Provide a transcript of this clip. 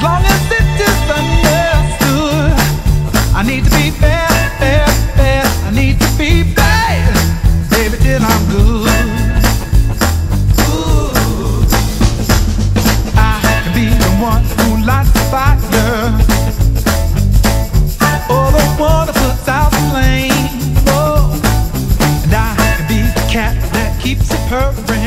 as long as it is understood. I need to be fair, fair, fair. I need to be fair, baby, till I'm good. I can be the one who lights the fire, or the one that puts out the flame. Oh. And I can be the cat that keeps it purring.